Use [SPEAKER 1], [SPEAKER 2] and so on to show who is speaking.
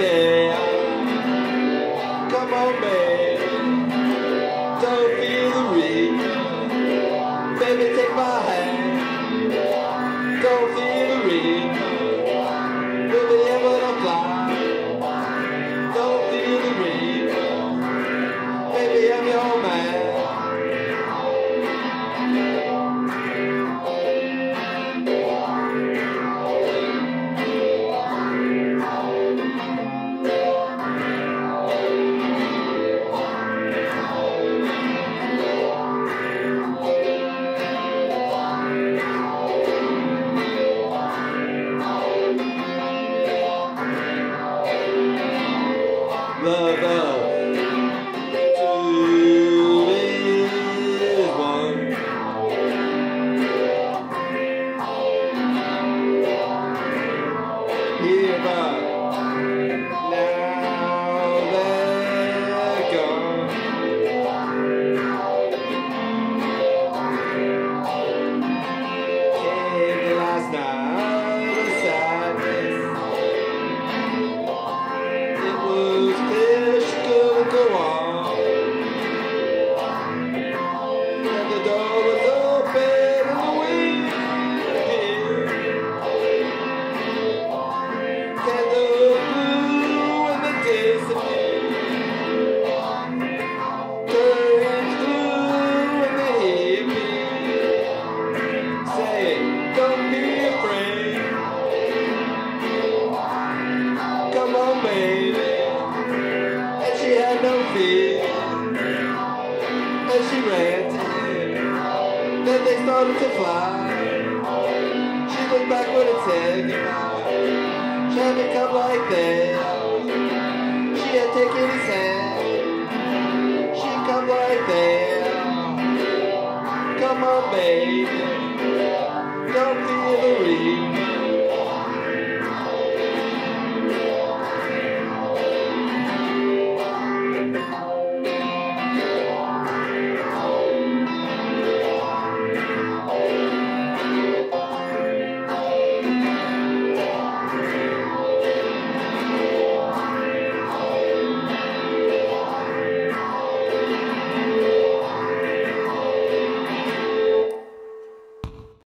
[SPEAKER 1] Come on. Don't feel the. Baby, take my hand. Go started to fly. She looked backward and said goodbye. She had to come like that.